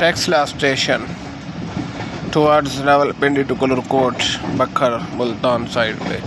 Taxila station towards Rawalpindi to coat बखर Multan side पे